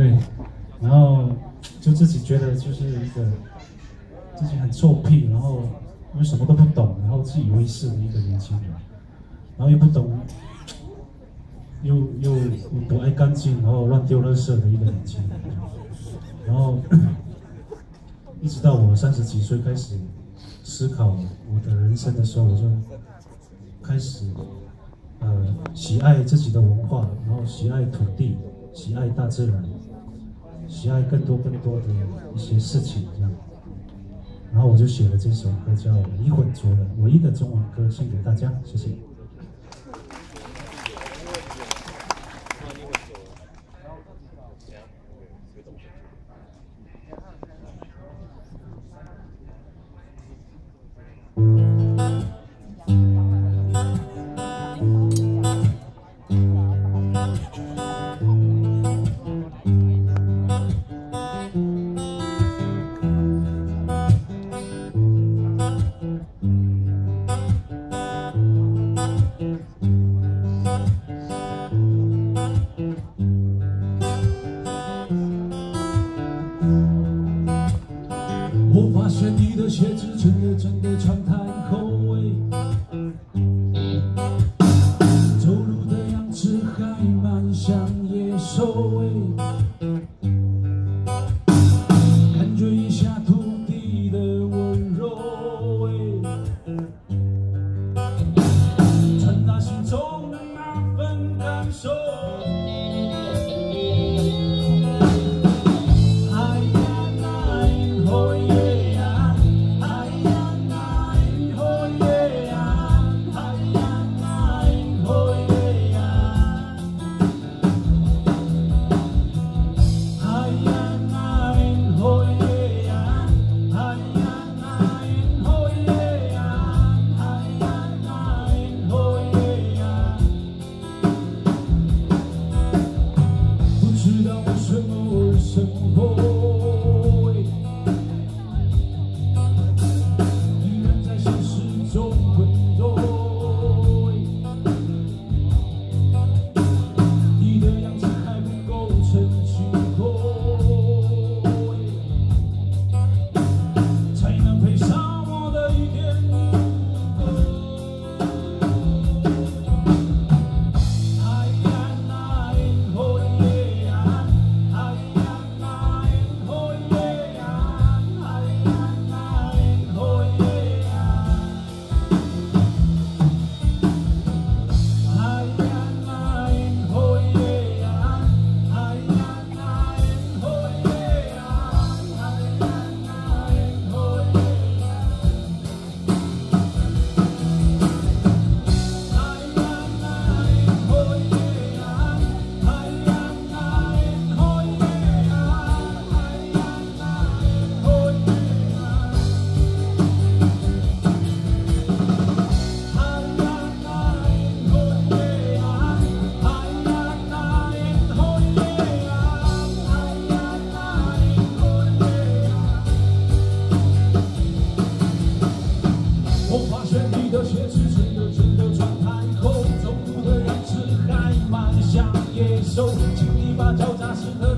对，然后就自己觉得就是一个自己很臭屁，然后又什么都不懂，然后自以为是的一个年轻人，然后又不懂，又又又不爱干净，然后乱丢垃圾的一个年轻人，然后 一直到我三十几岁开始思考我的人生的时候，我就开始呃喜爱自己的文化，然后喜爱土地，喜爱大自然，喜爱更多更多的一些事情这样。然后我就写了这首歌，叫《离混浊了》，唯一的中文歌，献给大家，谢谢。 한 把脚扎实的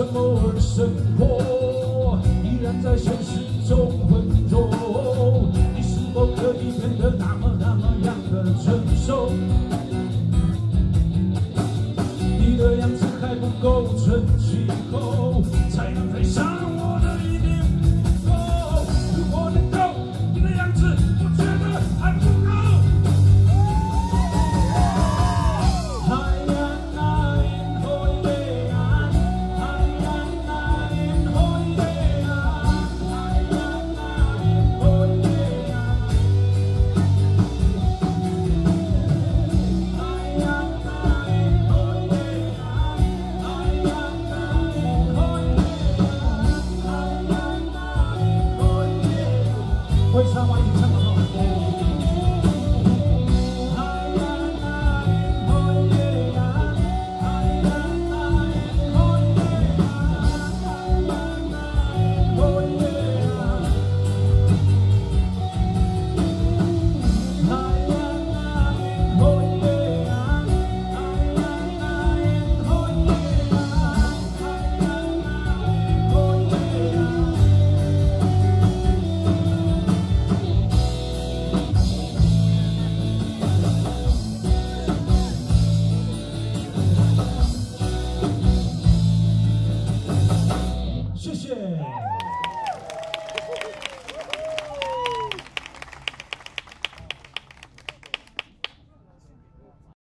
什么而生活，依然在现实中浑浊。你是否可以变得那么那么样的成熟？你的样子还不够纯。